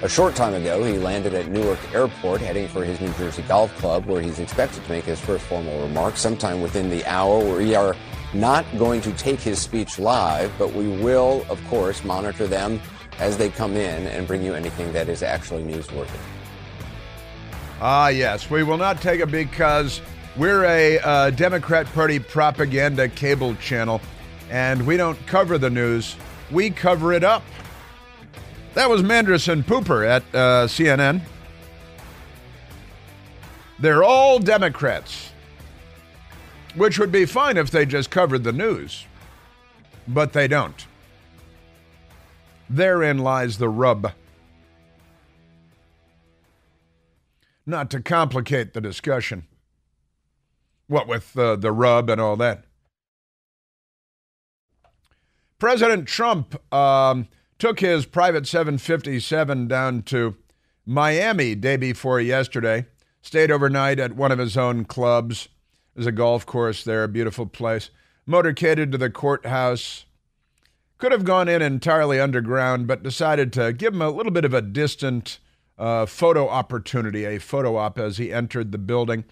A short time ago, he landed at Newark Airport heading for his New Jersey Golf Club, where he's expected to make his first formal remarks sometime within the hour. We are not going to take his speech live, but we will, of course, monitor them as they come in and bring you anything that is actually newsworthy. Ah, yes. We will not take it because we're a uh, Democrat Party propaganda cable channel, and we don't cover the news, we cover it up. That was Manderson Pooper at uh, CNN. They're all Democrats, which would be fine if they just covered the news, but they don't. Therein lies the rub. Not to complicate the discussion. What with uh, the rub and all that. President Trump um, took his private 757 down to Miami day before yesterday. Stayed overnight at one of his own clubs. There's a golf course there, a beautiful place. Motorcaded to the courthouse. Could have gone in entirely underground, but decided to give him a little bit of a distant uh, photo opportunity, a photo op as he entered the building.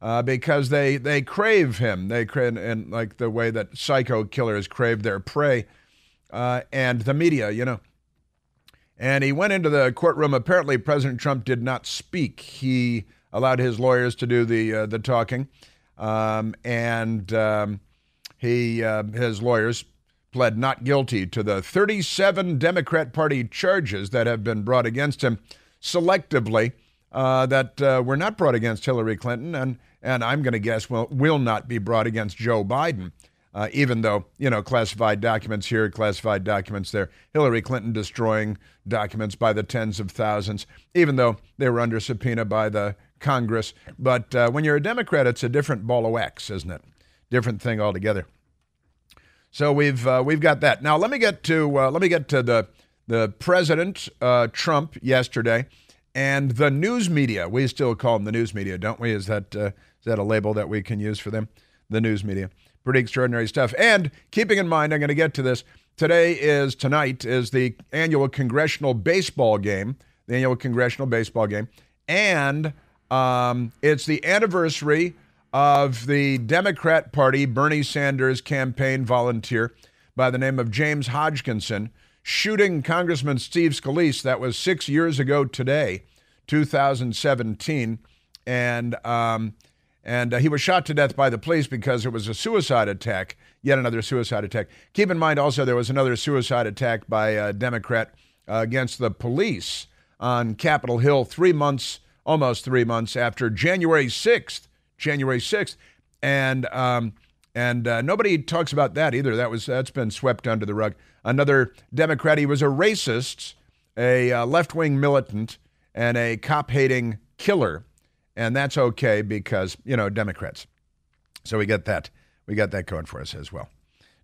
Uh, because they, they crave him. They crave, and like the way that psycho killers crave their prey uh, and the media, you know. And he went into the courtroom. Apparently, President Trump did not speak. He allowed his lawyers to do the uh, the talking, um, and um, he uh, his lawyers pled not guilty to the 37 Democrat Party charges that have been brought against him selectively uh, that uh, were not brought against Hillary Clinton, and and I'm going to guess will will not be brought against Joe Biden uh, even though, you know, classified documents here, classified documents there. Hillary Clinton destroying documents by the tens of thousands, even though they were under subpoena by the Congress. But uh, when you're a Democrat, it's a different ball of wax, isn't it? Different thing altogether. So we've uh, we've got that. Now let me get to uh, let me get to the the president uh, Trump yesterday and the news media. We still call them the news media, don't we? Is that uh, is that a label that we can use for them? The news media. Pretty extraordinary stuff. And keeping in mind, I'm going to get to this. Today is tonight is the annual congressional baseball game, the annual congressional baseball game, and um, it's the anniversary of the Democrat Party Bernie Sanders campaign volunteer by the name of James Hodgkinson shooting Congressman Steve Scalise. That was six years ago today, 2017, and um, and uh, he was shot to death by the police because it was a suicide attack, yet another suicide attack. Keep in mind also there was another suicide attack by a Democrat uh, against the police on Capitol Hill three months, almost three months after January 6th. January 6th. And, um, and uh, nobody talks about that either. That was, that's been swept under the rug. Another Democrat, he was a racist, a uh, left wing militant, and a cop hating killer and that's okay because you know Democrats. So we get that we got that going for us as well.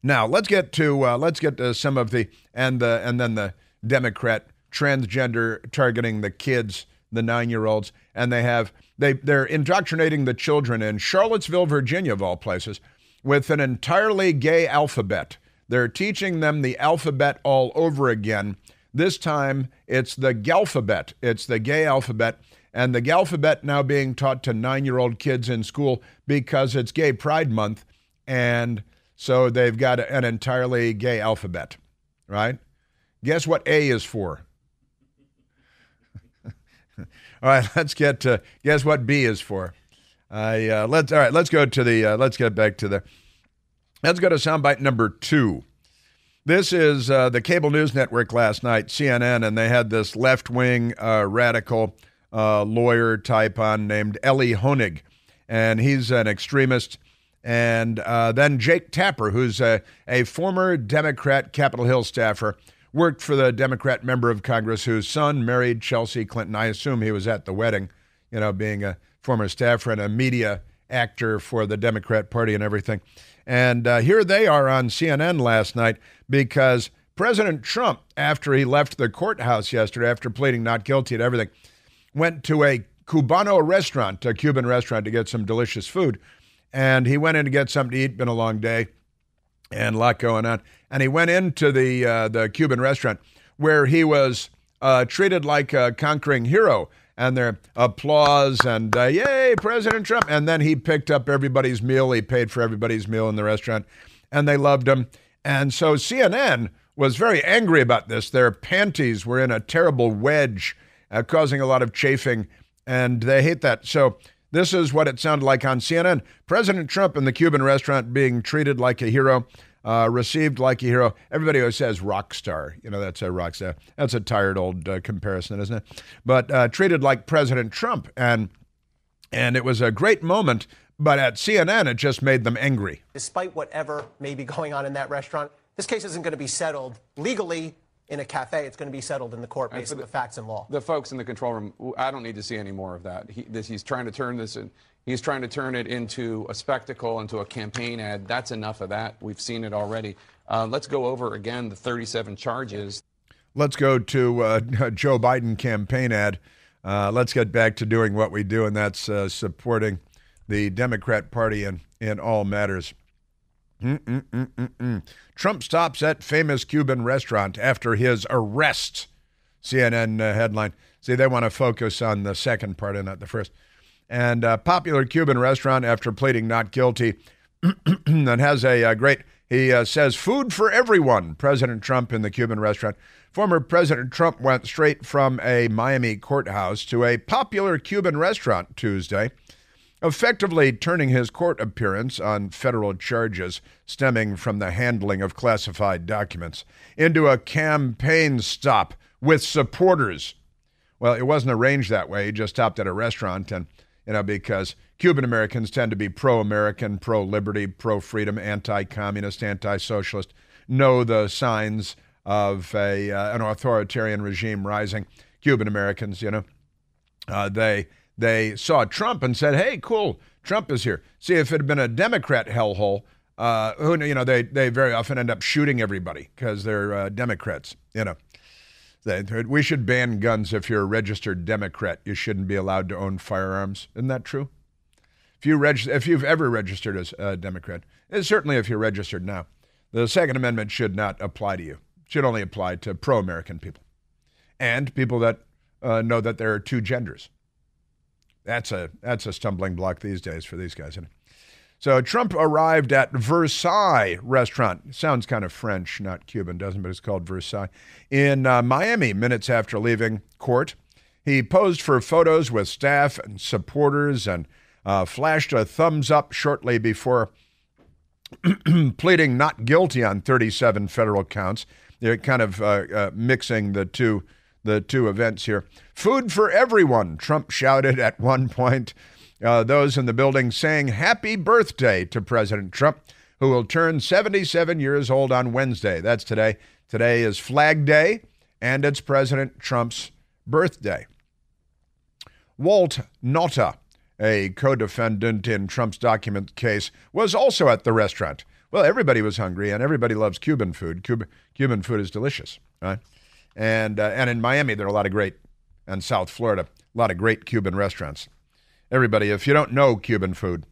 Now let's get to uh, let's get to some of the and the and then the Democrat transgender targeting the kids, the nine year olds, and they have they they're indoctrinating the children in Charlottesville, Virginia, of all places, with an entirely gay alphabet. They're teaching them the alphabet all over again. This time it's the Galphabet. It's the gay alphabet and the alphabet now being taught to nine year old kids in school because it's Gay Pride Month. And so they've got an entirely gay alphabet, right? Guess what A is for? all right, let's get to guess what B is for. I uh, let's all right. Let's go to the. Uh, let's get back to the. Let's go to soundbite number two. This is uh, the cable news network last night, CNN, and they had this left wing uh, radical uh, lawyer type on named Elie Honig, and he's an extremist. And uh, then Jake Tapper, who's a, a former Democrat Capitol Hill staffer, worked for the Democrat member of Congress whose son married Chelsea Clinton. I assume he was at the wedding, you know, being a former staffer and a media actor for the Democrat Party and everything. And uh, here they are on CNN last night because President Trump, after he left the courthouse yesterday, after pleading not guilty to everything, went to a Cubano restaurant, a Cuban restaurant, to get some delicious food. And he went in to get something to eat. Been a long day and a lot going on. And he went into the uh, the Cuban restaurant where he was uh, treated like a conquering hero and their applause and uh, yay, President Trump. And then he picked up everybody's meal. He paid for everybody's meal in the restaurant, and they loved him. And so CNN was very angry about this. Their panties were in a terrible wedge, uh, causing a lot of chafing, and they hate that. So this is what it sounded like on CNN. President Trump in the Cuban restaurant being treated like a hero uh, received like a hero. Everybody always says rock star. You know, that's a rock star. That's a tired old uh, comparison, isn't it? But uh, treated like President Trump. And, and it was a great moment. But at CNN, it just made them angry. Despite whatever may be going on in that restaurant, this case isn't going to be settled legally in a cafe. It's going to be settled in the court based on the, the, facts and law. The folks in the control room, I don't need to see any more of that. He, this, he's trying to turn this in, He's trying to turn it into a spectacle, into a campaign ad. That's enough of that. We've seen it already. Uh, let's go over again the 37 charges. Let's go to uh, Joe Biden campaign ad. Uh, let's get back to doing what we do, and that's uh, supporting the Democrat Party in, in all matters. Mm-mm-mm-mm-mm. Trump stops at famous Cuban restaurant after his arrest. CNN uh, headline. See, they want to focus on the second part and not the first and a popular Cuban restaurant after pleading not guilty that has a, a great, he uh, says, food for everyone, President Trump in the Cuban restaurant. Former President Trump went straight from a Miami courthouse to a popular Cuban restaurant Tuesday, effectively turning his court appearance on federal charges stemming from the handling of classified documents into a campaign stop with supporters. Well, it wasn't arranged that way. He just stopped at a restaurant and you know, because Cuban Americans tend to be pro American, pro liberty, pro freedom, anti communist, anti socialist, know the signs of a, uh, an authoritarian regime rising. Cuban Americans, you know, uh, they, they saw Trump and said, hey, cool, Trump is here. See, if it had been a Democrat hellhole, uh, who you know they they very often end up shooting everybody because they're uh, Democrats. You know, we should ban guns if you're a registered Democrat. You shouldn't be allowed to own firearms. Isn't that true? If, you reg- if you've ever registered as a Democrat, and certainly if you're registered now, the Second Amendment should not apply to you. It should only apply to pro American people and people that uh, know that there are two genders. That's a, that's a stumbling block these days for these guys. So Trump arrived at Versailles restaurant. Sounds kind of French, not Cuban, doesn't, but it's called Versailles in uh, Miami. Minutes after leaving court, he posed for photos with staff and supporters and uh, flashed a thumbs up shortly before pleading not guilty on 37 federal counts. They're kind of uh, uh, mixing the two the two events here. Food for everyone, Trump shouted at one point uh, those in the building saying happy birthday to President Trump, who will turn 77 years old on Wednesday. That's today. Today is Flag Day, and it's President Trump's birthday. Walt Nauta, a co defendant in Trump's document case, was also at the restaurant. Well, everybody was hungry, and everybody loves Cuban food. Cuban, Cuban food is delicious, right? And, uh, and in Miami, there are a lot of great, and South Florida, a lot of great Cuban restaurants everybody, if you don't know Cuban food,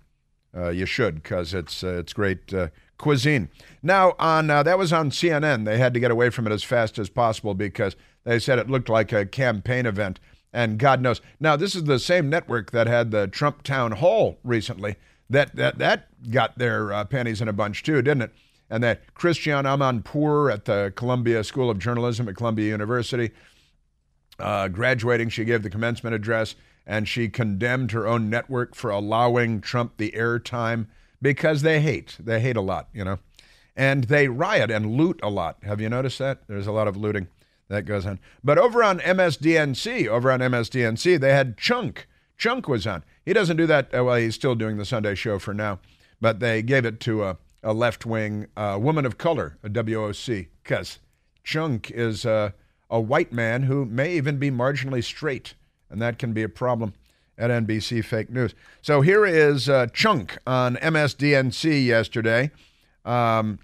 uh, you should because it's uh, it's great uh, cuisine. Now on uh, that was on CNN. They had to get away from it as fast as possible because they said it looked like a campaign event, and God knows. Now this is the same network that had the Trump town hall recently. That that that got their uh, panties in a bunch too, didn't it? And that Christiane Amanpour at the Columbia School of Journalism at Columbia University, uh, graduating, she gave the commencement address and she condemned her own network for allowing Trump the airtime because they hate. They hate a lot, you know. And they riot and loot a lot. Have you noticed that? There's a lot of looting that goes on. But over on MSDNC, over on MSDNC, they had Chunk. Chunk was on. He doesn't do that. Uh, well, he's still doing the Sunday show for now. But they gave it to a, a left wing uh, woman of color, a WOC, because Chunk is a, a white man who may even be marginally straight and that can be a problem at NBC Fake News. So here is uh, Chunk on MSDNC yesterday, um,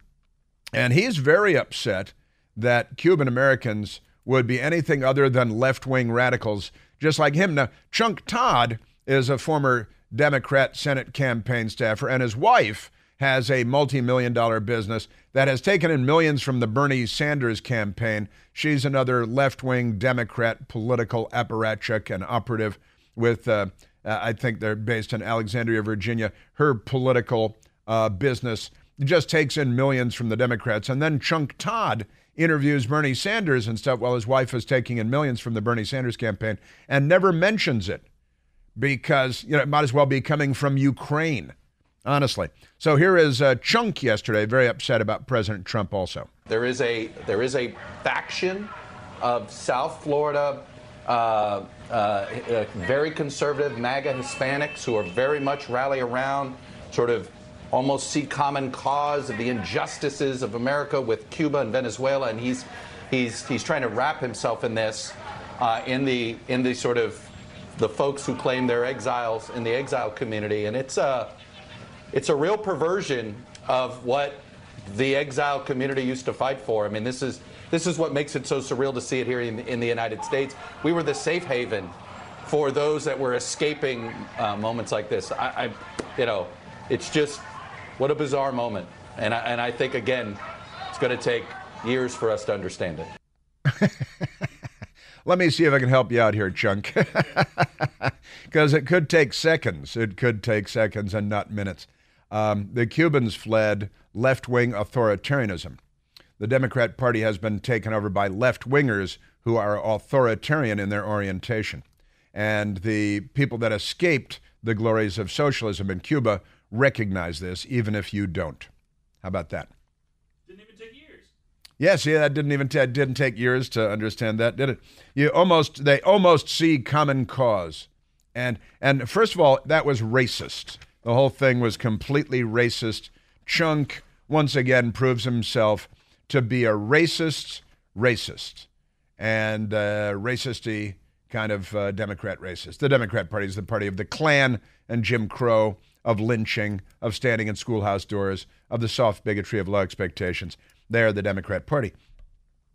and he's very upset that Cuban Americans would be anything other than left wing radicals, just like him. Now, Chunk Todd is a former Democrat Senate campaign staffer, and his wife has a multi million dollar business that has taken in millions from the Bernie Sanders campaign. She's another left wing Democrat political apparatchik and operative with, uh, uh, I think they're based in Alexandria, Virginia. Her political uh, business just takes in millions from the Democrats. And then Chunk Todd interviews Bernie Sanders and stuff while his wife is taking in millions from the Bernie Sanders campaign and never mentions it because you know it might as well be coming from Ukraine, honestly. So here is uh, Chunk yesterday, very upset about President Trump. Also, there is a there is a faction of South Florida. Uh, uh, very conservative MAGA Hispanics who are very much rally around sort of almost see common cause of the injustices of America with Cuba and Venezuela, and he's he's he's trying to wrap himself in this uh, in the in the sort of the folks who claim they're exiles in the exile community, and it's a it's a real perversion of what the exile community used to fight for. I mean, this is this is what makes it so surreal to see it here in, in the United States. We were the safe haven for those that were escaping uh, moments like this. I, I, you know, it's just what a bizarre moment, and I, and I think again, it's going to take years for us to understand it. Let me see if I can help you out here, Chunk. Because it could take seconds. It could take seconds and not minutes. Um, the Cubans fled left wing authoritarianism. The Democrat Party has been taken over by left wingers who are authoritarian in their orientation. And the people that escaped the glories of socialism in Cuba recognize this, even if you don't. How about that? Didn't even take years. Yes, yeah, that didn't even t- didn't take years to understand that, did it? You almost they almost see common cause, and and first of all, that was racist. The whole thing was completely racist. Chunk once again proves himself to be a racist, racist, and uh, racisty kind of uh, Democrat racist. The Democrat Party is the party of the Klan and Jim Crow, of lynching, of standing in schoolhouse doors, of the soft bigotry of low expectations. They're the Democrat Party,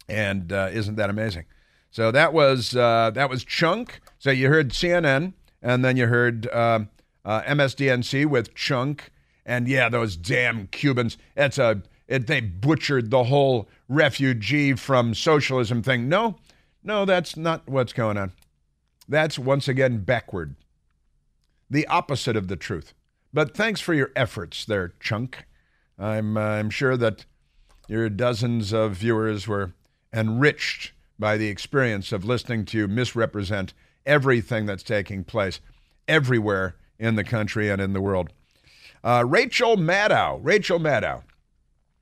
and uh, isn't that amazing? So that was uh, that was Chunk. So you heard CNN, and then you heard um, uh, MSDNC with Chunk, and yeah, those damn Cubans. It's a it, they butchered the whole refugee from socialism thing. No, no, that's not what's going on. That's once again backward. The opposite of the truth. But thanks for your efforts there, Chunk. I'm, uh, I'm sure that your dozens of viewers were enriched by the experience of listening to you misrepresent everything that's taking place everywhere in the country and in the world. Uh, Rachel Maddow, Rachel Maddow,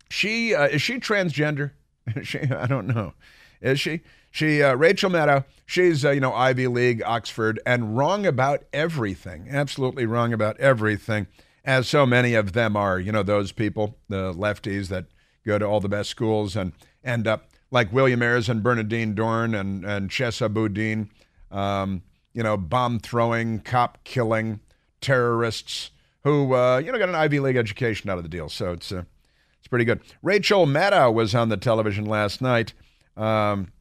she uh, is she transgender? she, I don't know. Is she? She uh, Rachel Maddow. She's uh, you know Ivy League, Oxford, and wrong about everything. Absolutely wrong about everything, as so many of them are. You know those people, the lefties that go to all the best schools and end up like William Ayers and Bernardine Dohrn and and Chesa Boudin. Um, you know, bomb throwing, cop killing, terrorists who uh, you know got an Ivy League education out of the deal. So it's uh, it's pretty good. Rachel Maddow was on the television last night, um,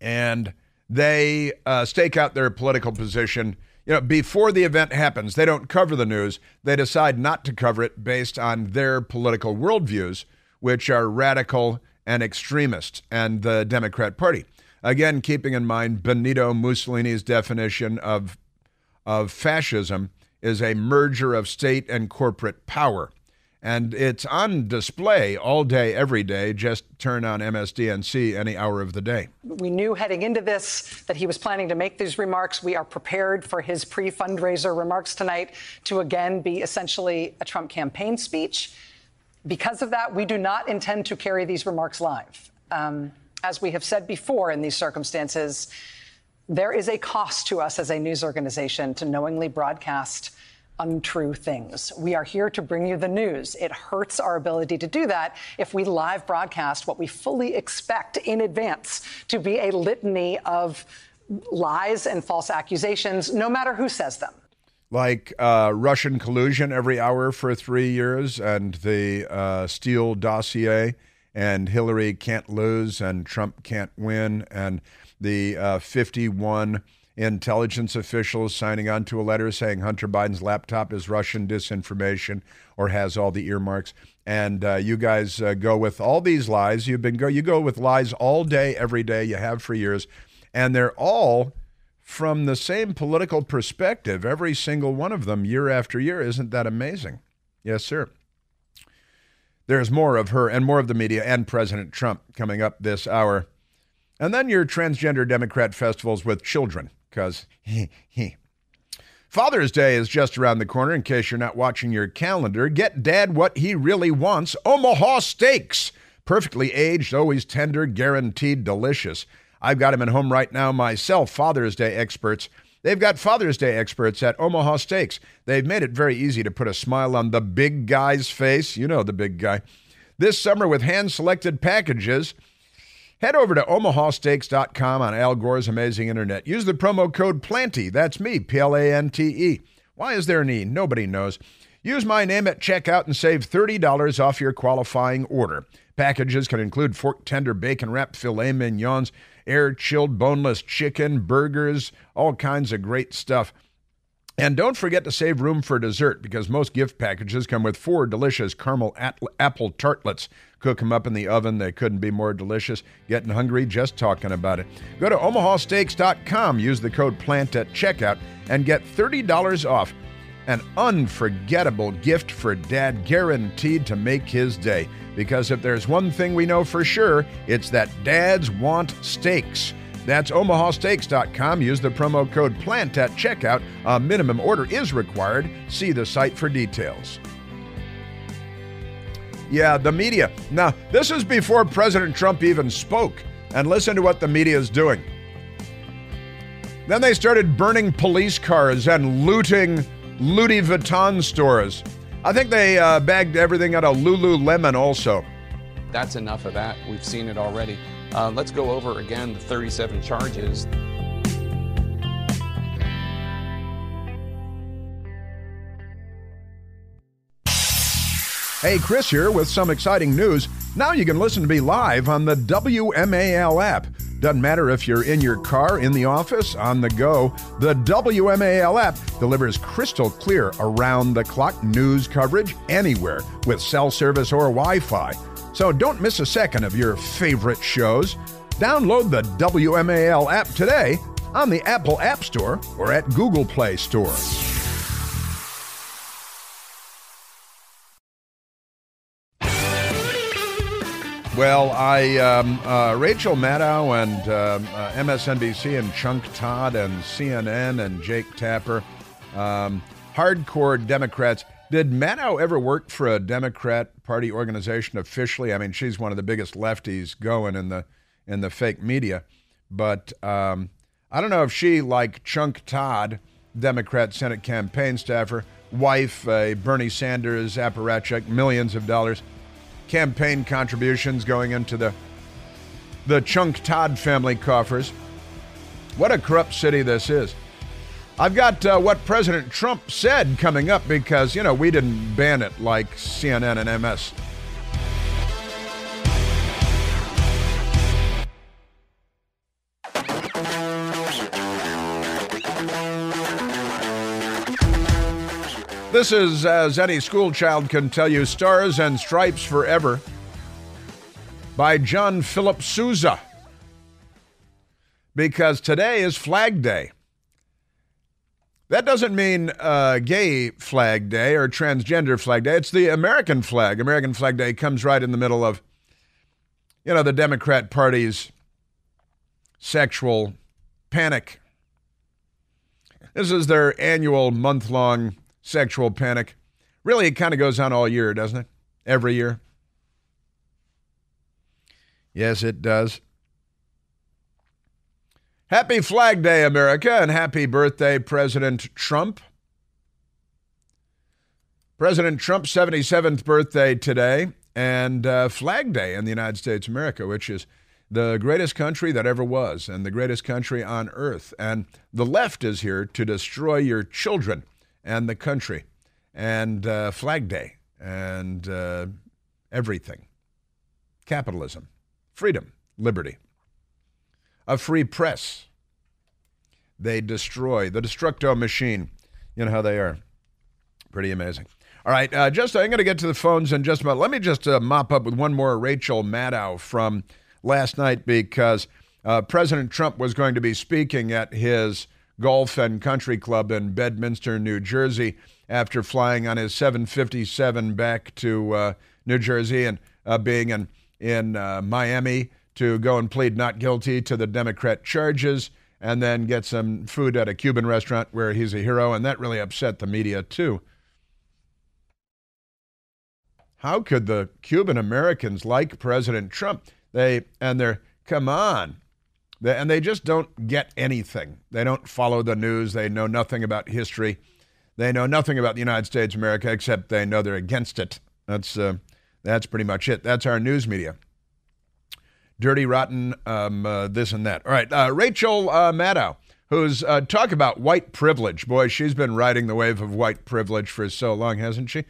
and they uh, stake out their political position. You know, before the event happens, they don't cover the news. They decide not to cover it based on their political worldviews, which are radical and extremist, and the Democrat Party. Again, keeping in mind Benito Mussolini's definition of of fascism is a merger of state and corporate power and it's on display all day, every day. Just turn on MSDNC any hour of the day. We knew heading into this that he was planning to make these remarks. We are prepared for his pre fundraiser remarks tonight to again be essentially a Trump campaign speech. Because of that, we do not intend to carry these remarks live. Um, as we have said before in these circumstances, there is a cost to us as a news organization to knowingly broadcast untrue things. We are here to bring you the news. It hurts our ability to do that if we live broadcast what we fully expect in advance to be a litany of lies and false accusations, no matter who says them. Like uh, Russian collusion every hour for three years, and the uh, Steele dossier, and Hillary can't lose, and Trump can't win, and the uh, 51 intelligence officials signing on to a letter saying Hunter Biden's laptop is Russian disinformation or has all the earmarks. And uh, you guys uh, go with all these lies. You've been go you go with lies all day, every day. You have for years, and they're all from the same political perspective. Every single one of them, year after year. Isn't that amazing? Yes, sir. There's more of her and more of the media and President Trump coming up this hour. And then your transgender Democrat festivals with children, because Father's Day is just around the corner. In case you're not watching your calendar, get dad what he really wants Omaha steaks. Perfectly aged, always tender, guaranteed delicious. I've got them at home right now myself, Father's Day experts. They've got Father's Day experts at Omaha Steaks. They've made it very easy to put a smile on the big guy's face. You know the big guy. This summer with hand selected packages. Head over to omahasteaks.com on Al Gore's amazing internet. Use the promo code PLANTE. That's me, P L A N T E. Why is there an E? Nobody knows. Use my name at checkout and save $30 off your qualifying order. Packages can include fork tender bacon wrapped filet mignons air chilled boneless chicken, burgers, all kinds of great stuff. And don't forget to save room for dessert because most gift packages come with four delicious caramel at- apple tartlets. Cook them up in the oven. They couldn't be more delicious. Getting hungry just talking about it. Go to omahasteaks.com, use the code PLANTE at checkout, and get $30 off. An unforgettable gift for dad, guaranteed to make his day. Because if there's one thing we know for sure, it's that dads want steaks. That's omahasteaks.com. Use the promo code PLANTE at checkout. A minimum order is required. See the site for details. Yeah, the media. Now, this is before President Trump even spoke. And listen to what the media is doing. Then they started burning police cars and looting Louis Vuitton stores. I think they uh, bagged everything out of Lululemon also. That's enough of that. We've seen it already. Uh, let's go over again the 37 charges. Hey, Chris here with some exciting news. Now you can listen to me live on the WMAL app. Doesn't matter if you're in your car, in the office, on the go, the WMAL app delivers crystal clear around the clock news coverage anywhere with cell service or Wi Fi. So don't miss a second of your favorite shows. Download the WMAL app today on the Apple App Store or at Google Play Store. Well, I um, uh, Rachel Maddow and um, uh, MSNBC and Chunk Todd and CNN and Jake Tapper, um, hardcore Democrats. Did Maddow ever work for a Democrat Party organization officially? I mean, she's one of the biggest lefties going in the in the fake media, but um, I don't know if she, like Chunk Todd, Democrat Senate campaign staffer, wife, a Bernie Sanders apparatchik, millions of dollars campaign contributions going into the the Chunk Todd family coffers. What a corrupt city this is. I've got uh, what President Trump said coming up because, you know, we didn't ban it like CNN and MS. This is, as any schoolchild can tell you, Stars and Stripes Forever by John Philip Sousa. Because today is Flag Day. That doesn't mean uh, gay flag day or transgender flag day. It's the American flag. American Flag Day comes right in the middle of, you know, the Democrat Party's sexual panic. This is their annual month long sexual panic. Really, it kind of goes on all year, doesn't it? Every year. Yes, it does. Happy Flag Day, America, and happy birthday, President Trump. President Trump's 77th birthday today, and uh, Flag Day in the United States of America, which is the greatest country that ever was and the greatest country on earth. And the left is here to destroy your children and the country and uh, Flag Day and uh, everything capitalism, freedom, liberty, a free press. they destroy. The Destructo machine. You know how they are. Pretty amazing. All right, uh, just I'm going to get to the phones in just a minute. Let me just uh, mop up with one more Rachel Maddow from last night because uh, President Trump was going to be speaking at his golf and country club in Bedminster, New Jersey, after flying on his 757 back to uh, New Jersey and uh, being in in uh, Miami to go and plead not guilty to the Democrat charges and then get some food at a Cuban restaurant where he's a hero, and that really upset the media too. How could the Cuban Americans like President Trump? They and they're come on. They, and they just don't get anything. They don't follow the news. They know nothing about history. They know nothing about the United States of America except they know they're against it. That's uh, that's pretty much it. That's our news media dirty, rotten, um, uh, this and that. All right, uh, Rachel uh, Maddow, who's uh, talk about white privilege. Boy, she's been riding the wave of white privilege for so long, hasn't she?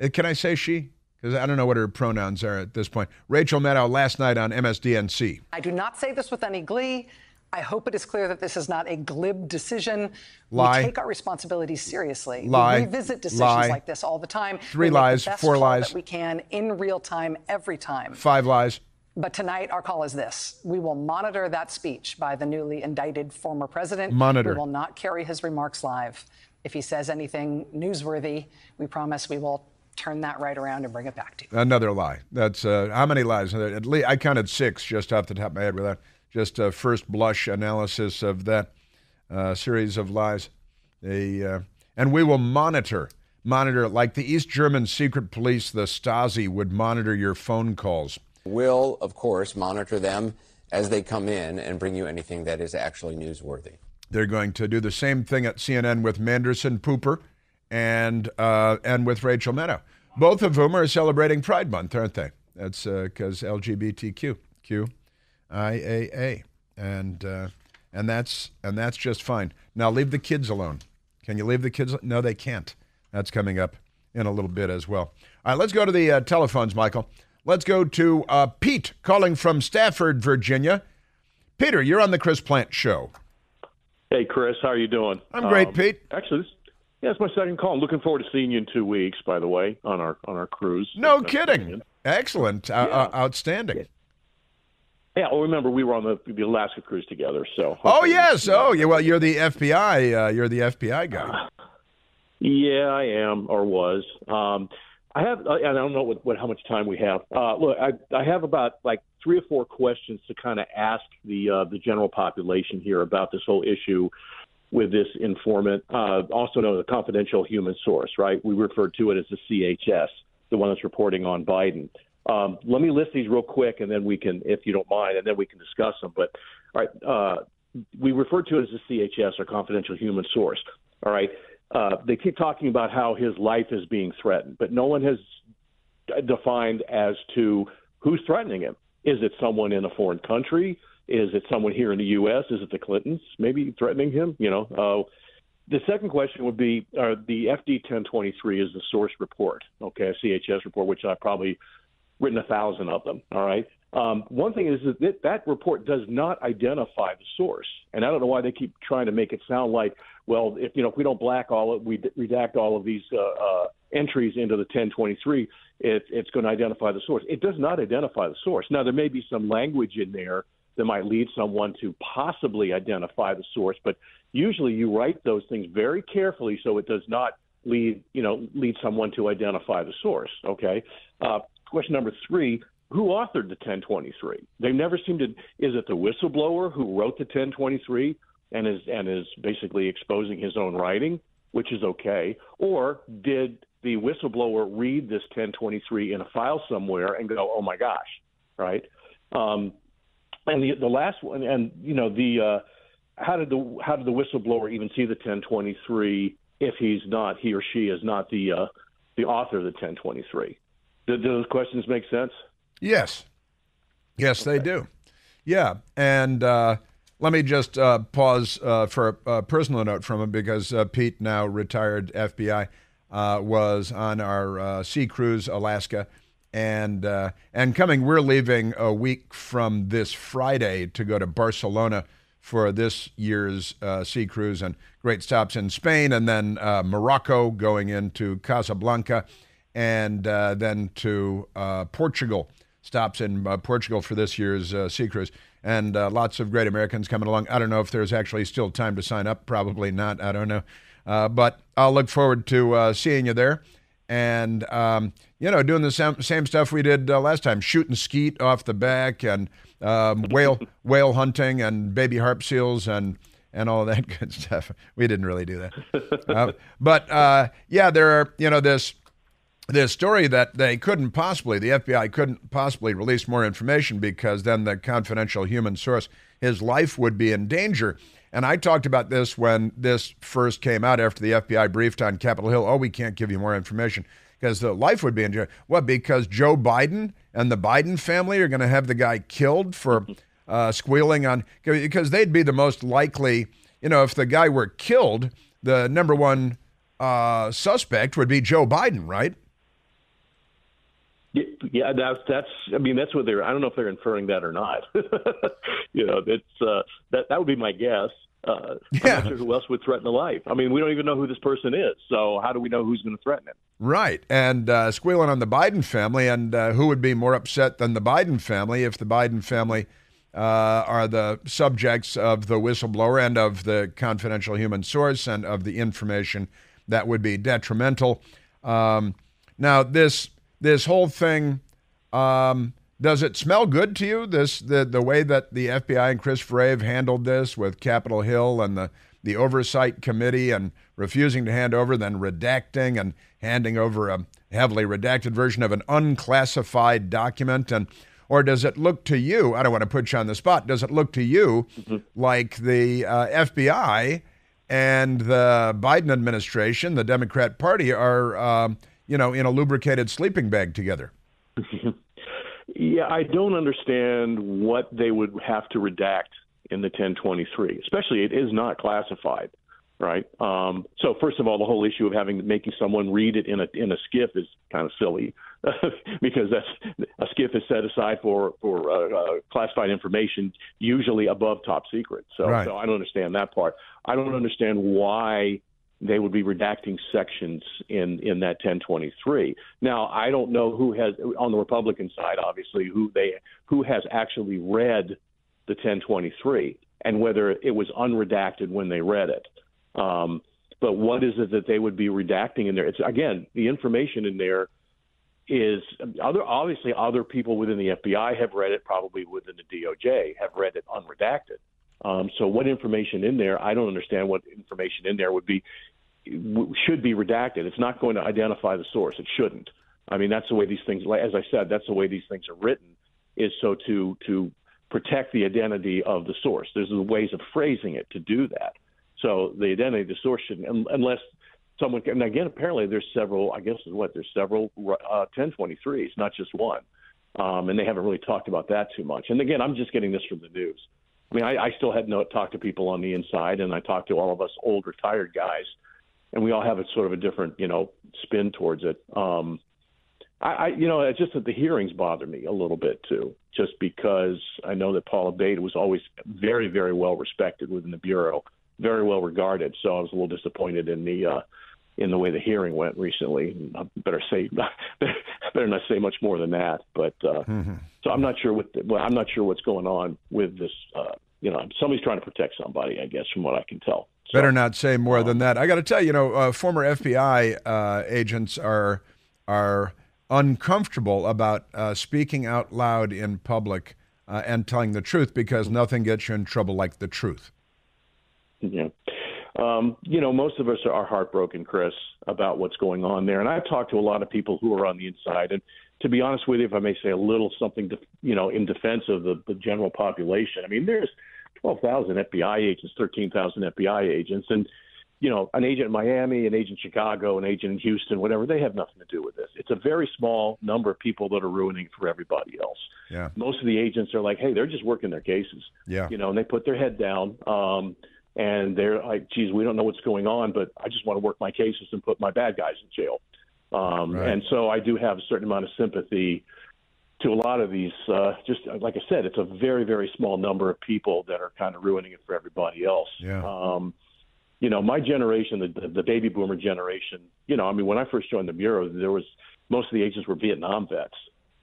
Uh, can I say she? Because I don't know what her pronouns are at this point. Rachel Maddow last night on MSDNC. I do not say this with any glee. I hope it is clear that this is not a glib decision. Lie. We take our responsibilities seriously. Lie. We revisit decisions Lie. like this all the time. Three we make the lies, four lies. That we can in real time every time. Five lies. But tonight, our call is this. We will monitor that speech by the newly indicted former president. Monitor. We will not carry his remarks live. If he says anything newsworthy, we promise we will turn that right around and bring it back to you. Another lie. That's uh, how many lies? At least I counted six just off the top of my head without. Just a first blush analysis of that uh, series of lies. They, uh, and we will monitor, monitor like the East German secret police, the Stasi, would monitor your phone calls. Will, of course, monitor them as they come in and bring you anything that is actually newsworthy. They're going to do the same thing at CNN with Manderson Pooper and uh, and with Rachel Maddow, both of whom are celebrating Pride Month, aren't they? That's because LGBTQ, Q, I A A, and uh, and that's and that's just fine. Now leave the kids alone. Can you leave the kids? No, they can't. That's coming up in a little bit as well. All right, let's go to the uh, telephones, Michael. Let's go to uh, Pete calling from Stafford, Virginia. Peter, you're on the Chris Plante Show. Hey, Chris, how are you doing? I'm great, Um, Pete. Actually, this, yeah, it's my second call. I'm looking forward to seeing you in two weeks. By the way, on our on our cruise. No That's kidding. Excellent. Uh, uh, outstanding. Yeah, well, remember we were on the the Alaska cruise together. So. Oh yes. Oh, yeah. Well, you're the FBI. Uh, you're the FBI guy. Yeah, I am or was. Um, I have, and I don't know what, what how much time we have. Uh, look, I I have about like three or four questions to kind of ask the uh, the general population here about this whole issue with this informant, uh, also known as a confidential human source, right? We refer to it as the CHS, the one that's reporting on Biden. Um, let me list these real quick, and then we can, if you don't mind, and then we can discuss them. But all right, uh, we refer to it as the CHS, or confidential human source. All right. Uh, they keep talking about how his life is being threatened, but no one has defined as to who's threatening him. Is it someone in a foreign country? Is it someone here in the U.S.? Is it the Clintons maybe threatening him? You know. Uh, the second question would be uh, the FD 1023 is the source report, okay, a CHS report, which I've probably written a thousand of them. All right. Um, one thing is that that report does not identify the source, and I don't know why they keep trying to make it sound like, well, if you know, if we don't black all of, we redact all of these uh, uh, entries into the 1023, it, it's going to identify the source. It does not identify the source. Now there may be some language in there that might lead someone to possibly identify the source, but usually you write those things very carefully so it does not lead you know lead someone to identify the source. Okay. Uh, question number three: Who authored the 1023? They never seem to. Is it the whistleblower who wrote the 1023 and is and is basically exposing his own writing, which is okay, or did the whistleblower read this 1023 in a file somewhere and go, "Oh my gosh," right? Um, and the the last one, and you know the uh, how did the how did the whistleblower even see the 1023 if he's not he or she is not the uh, the author of the 1023? Do, do those questions make sense? Yes. Yes, they do. Yeah, and uh, let me just uh, pause uh, for a personal note from him because uh, Pete, now retired FBI, uh, was on our uh, sea cruise, Alaska, and and coming. We're leaving a week from this Friday to go to Barcelona for this year's uh, sea cruise and great stops in Spain and then uh, Morocco going into Casablanca and uh, then to Portugal. Stops in Portugal for this year's sea cruise. And lots of great Americans coming along. I don't know if there's actually still time to sign up. Probably not. I don't know. but I'll look forward to seeing you there and um, you know doing the same, same stuff we did uh, last time shooting skeet off the back and um, whale whale hunting and baby harp seals and and all that good stuff we didn't really do that uh, but uh, yeah there are you know this this story that they couldn't possibly the FBI couldn't possibly release more information because then the confidential human source his life would be in danger and I talked about this when this first came out after the FBI briefed on Capitol Hill. Oh, we can't give you more information because the life would be in danger. What? Because Joe Biden and the Biden family are going to have the guy killed for uh, squealing on because they'd be the most likely. You know, if the guy were killed, the number one uh, suspect would be Joe Biden, right? Yeah, that's that's. I mean, that's what they're. I don't know if they're inferring that or not. you know, it's uh, that that would be my guess. Uh, yeah. Sure who else would threaten the life. I mean, we don't even know who this person is. So how do we know who's going to threaten him? Right, and uh, squealing on the Biden family, and uh, who would be more upset than the Biden family if the Biden family uh, are the subjects of the whistleblower and of the confidential human source and of the information that would be detrimental. Um, now, this this whole thing. Um, does it smell good to you? This the the way that the FBI and Chris Wray have handled this with Capitol Hill and the the oversight committee and refusing to hand over, then redacting and handing over a heavily redacted version of an unclassified document and or does it look to you i don't want to put you on the spot does it look to you mm-hmm. like the uh, fbi and the biden administration the democrat party are um, you know, in a lubricated sleeping bag together. yeah, I don't understand what they would have to redact in the 1023, especially it is not classified, right? Um, so first of all, the whole issue of having making someone read it in a in a SCIF is kind of silly because that's a SCIF is set aside for for uh, uh, classified information, usually above top secret. So, right. so I don't understand that part. I don't understand why they would be redacting sections in in that 1023. Now, I don't know who has on the Republican side, obviously, who they who has actually read the 1023 and whether it was unredacted when they read it. Um, but what is it that they would be redacting in there? It's again the information in there is other obviously other people within the FBI have read it, probably within the DOJ have read it unredacted. Um, so what information in there? I don't understand what information in there would be should be redacted. It's not going to identify the source. It shouldn't. I mean, that's the way these things. As I said, that's the way these things are written. Is so to to protect the identity of the source. There's ways of phrasing it to do that. So the identity of the source shouldn't, unless someone. And again, apparently there's several. I guess is what there's several uh, 1023s, not just one. Um, and they haven't really talked about that too much. And again, I'm just getting this from the news. I mean, I, I still had no talk to people on the inside, and I talked to all of us old retired guys and we all have a sort of a different, you know, spin towards it. Um, I, I, you know, it's just that the hearings bother me a little bit too, just because I know that Paul Abbate was always very, very well respected within the bureau, very well regarded. So I was a little disappointed in the uh, in the way the hearing went recently. I better say, better not say much more than that. But uh, mm-hmm. so I'm not sure what the, well, I'm not sure what's going on with this. Uh, you know, somebody's trying to protect somebody, I guess, from what I can tell. Better not say more than that. I got to tell you, you know, uh, former FBI uh, agents are are uncomfortable about uh, speaking out loud in public uh, and telling the truth because nothing gets you in trouble like the truth. Yeah. Um, you know, most of us are heartbroken, Chris, about what's going on there. And I've talked to a lot of people who are on the inside. And to be honest with you, if I may say a little something, to, you know, in defense of the, the general population, I mean, there's 12,000 FBI agents, 13,000 FBI agents, and you know, an agent in Miami, an agent in Chicago, an agent in Houston, whatever, they have nothing to do with this. It's a very small number of people that are ruining for everybody else. Yeah. Most of the agents are like, hey, they're just working their cases. Yeah. You know, and they put their head down. Um, and they're like, geez, we don't know what's going on, but I just want to work my cases and put my bad guys in jail. Um, right. And so I do have a certain amount of sympathy to a lot of these, uh, just like I said, it's a very, very small number of people that are kind of ruining it for everybody else. Yeah. Um, you know, my generation, the, the, the baby boomer generation, you know, I mean, when I first joined the Bureau, there was most of the agents were Vietnam vets.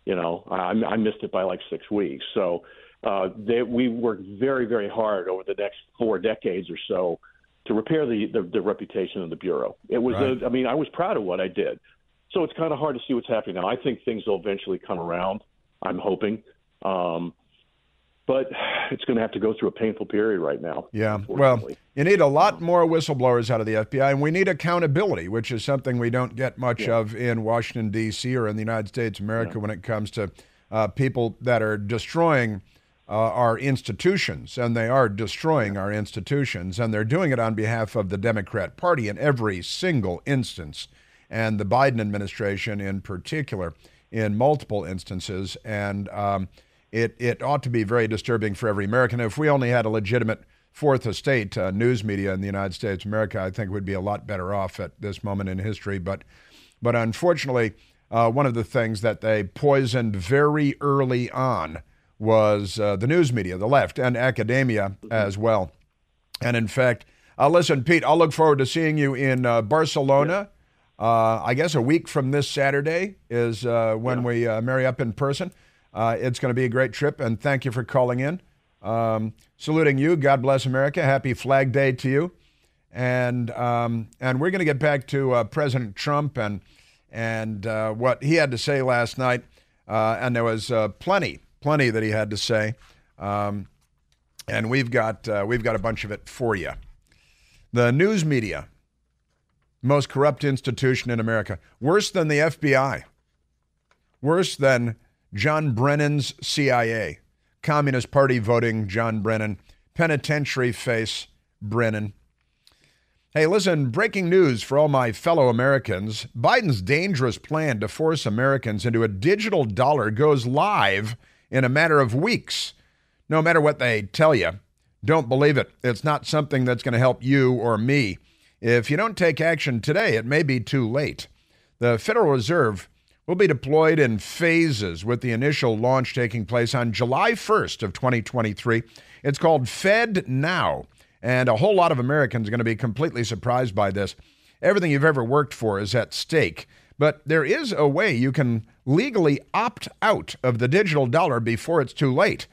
You know, I, I missed it by like six weeks. So uh, they, we worked very, very hard over the next four decades or so to repair the, the, the reputation of the Bureau. It was, Right. a, I mean, I was proud of what I did. So it's kind of hard to see what's happening now. I think things will eventually come around. I'm hoping. Um, but it's going to have to go through a painful period right now. Yeah. Well, you need a lot more whistleblowers out of the FBI, and we need accountability, which is something we don't get much of in Washington, D.C. or in the United States of America when it comes to uh, people that are destroying uh, our institutions. And they are destroying our institutions, and they're doing it on behalf of the Democrat Party in every single instance, and the Biden administration in particular in multiple instances. And, um, it, it ought to be very disturbing for every American. If we only had a legitimate fourth estate uh, news media in the United States of America, I think we'd be a lot better off at this moment in history. But, but unfortunately, uh, one of the things that they poisoned very early on was uh, the news media, the left, and academia as well. And in fact, uh, listen, Pete, I'll look forward to seeing you in uh, Barcelona. Uh, I guess a week from this Saturday is uh, when we uh, marry up in person. Uh, it's going to be a great trip, and thank you for calling in. Um, saluting you. God bless America. Happy Flag Day to you. And um, and we're going to get back to uh, President Trump and and uh, what he had to say last night. Uh, and there was uh, plenty, plenty that he had to say. Um, and we've got uh, we've got a bunch of it for you. The news media, most corrupt institution in America, worse than the FBI, worse than John Brennan's CIA, Communist Party voting John Brennan, penitentiary face Brennan. Hey, listen, breaking news for all my fellow Americans. Biden's dangerous plan to force Americans into a digital dollar goes live in a matter of weeks. No matter what they tell you, don't believe it. It's not something that's going to help you or me. If you don't take action today, it may be too late. The Federal Reserve will be deployed in phases with the initial launch taking place on July 1st of 2023. It's called FedNow, and a whole lot of Americans are going to be completely surprised by this. Everything you've ever worked for is at stake, but there is a way you can legally opt out of the digital dollar before it's too late.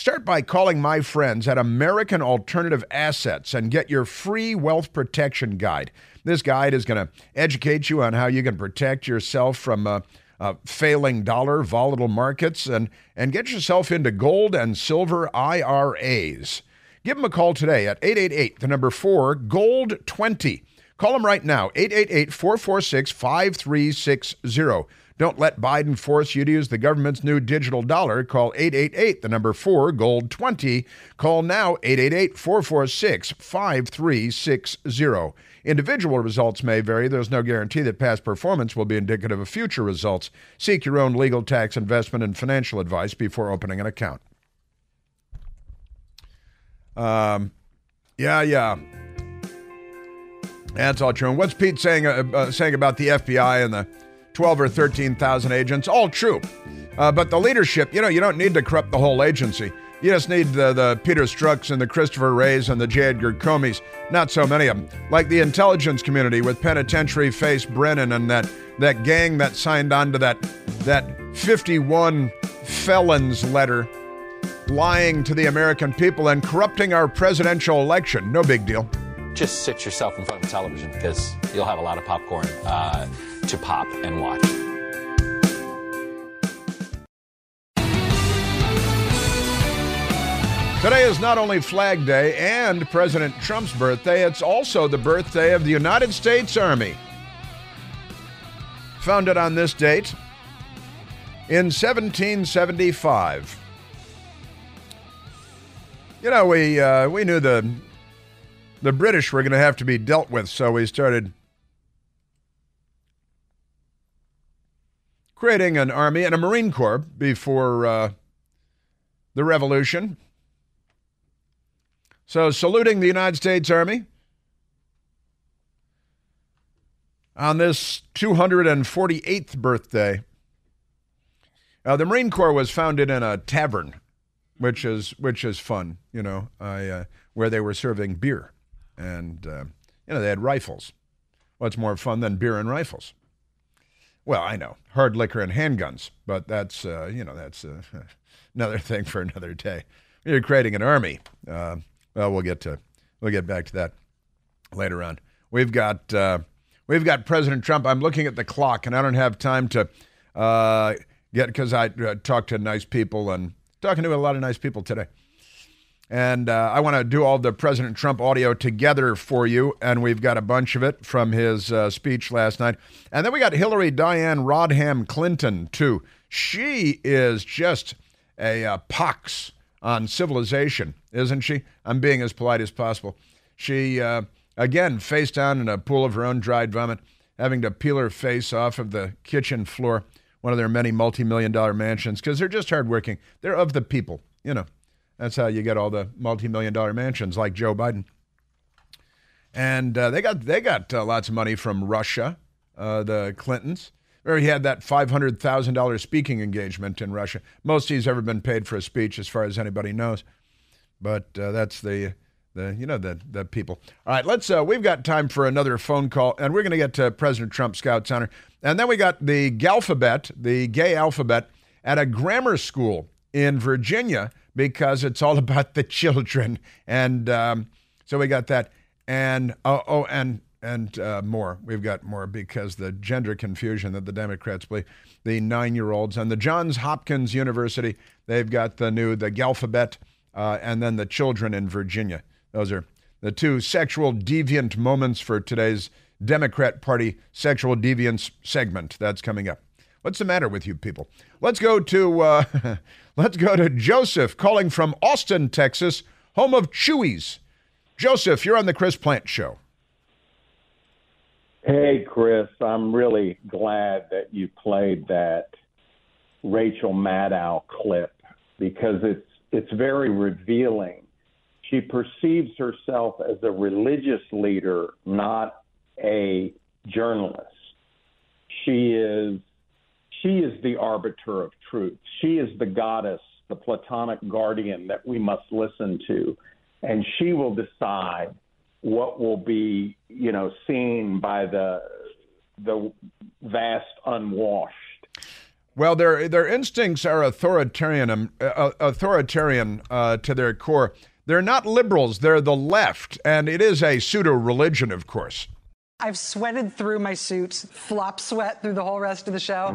Start by calling my friends at American Alternative Assets and get your free wealth protection guide. This guide is going to educate you on how you can protect yourself from a, a failing dollar, volatile markets, and, and get yourself into gold and silver IRAs. Give them a call today at 888, the number 4, Gold 20. Call them right now, 888 446 5360. Don't let Biden force you to use the government's new digital dollar. Call 888, the number 4, Gold 20. Call now, 888 446 5360. Individual results may vary. There's no guarantee that past performance will be indicative of future results. Seek your own legal, tax, investment, and financial advice before opening an account. Um, yeah, yeah. That's all true. And what's Pete saying uh, uh, saying about the FBI and the 12 or 13,000 agents? All true. Uh, but the leadership, you know, you don't need to corrupt the whole agency. You just need the, the Peter Strzoks and the Christopher Wrays and the J. Edgar Comeys. Not so many of them. Like the intelligence community with penitentiary face Brennan and that, that gang that signed on to that, that 51 felons letter lying to the American people and corrupting our presidential election. No big deal. just sit yourself in front of television because you'll have a lot of popcorn uh, to pop and watch. Today is not only Flag Day and President Trump's birthday, it's also the birthday of the United States Army. Founded on this date in 1775. You know, we, uh, we knew the, the British were going to have to be dealt with, so we started creating an army and a Marine Corps before uh, the Revolution. So, saluting the United States Army on this 248th birthday. Uh, the Marine Corps was founded in a tavern, which is which is fun, you know, I, uh, where they were serving beer, and uh, you know they had rifles. What's more fun than beer and rifles? Well, I know hard liquor and handguns, but that's uh, you know that's uh, another thing for another day. You're creating an army. Uh, well, we'll get to we'll get back to that later on. We've got uh, we've got President Trump. I'm looking at the clock, and I don't have time to uh, get because I uh, talk to nice people and talking to a lot of nice people today. And uh, I want to do all the President Trump audio together for you. And we've got a bunch of it from his uh, speech last night. And then we got Hillary Diane Rodham Clinton, too. She is just a uh, pox on civilization, isn't she? I'm being as polite as possible. She, uh, again, face down in a pool of her own dried vomit, having to peel her face off of the kitchen floor, one of their many multi million dollar mansions, because they're just hardworking. They're of the people, you know. That's how you get all the multi-million dollar mansions like Joe Biden. And uh, they got they got uh, lots of money from Russia, uh, the Clintons. Or he had that five hundred thousand dollars speaking engagement in Russia. Most he's ever been paid for a speech, as far as anybody knows. But uh, that's the the you know the the people. All right, let's. Uh, we've got time for another phone call, and we're going to get to President Trump Scouts Honor, and then we got the Galphabet, the gay alphabet, at a grammar school in Virginia because it's all about the children. And um, so we got that. And oh, oh and and uh, more. We've got more because the gender confusion that the Democrats believe. The nine-year-olds and the Johns Hopkins University. They've got the new the Galphabet, uh, and then the children in Virginia. Those are the two sexual deviant moments for today's Democrat Party sexual deviance segment. That's coming up. What's the matter with you people? Let's go to uh, let's go to Joseph calling from Austin, Texas, home of Chuy's. Joseph, you're on the Chris Plante Show. Hey, Chris, I'm really glad that you played that Rachel Maddow clip because it's it's very revealing. She perceives herself as a religious leader, not a journalist. She is she is the arbiter of truth. She is the goddess, the platonic guardian that we must listen to. And she will decide what will be, you know, seen by the the vast unwashed. Well, their their instincts are authoritarian, um, uh, authoritarian uh, to their core. They're not liberals; they're the left, and it is a pseudo religion, of course. I've sweated through my suit, flop sweat through the whole rest of the show.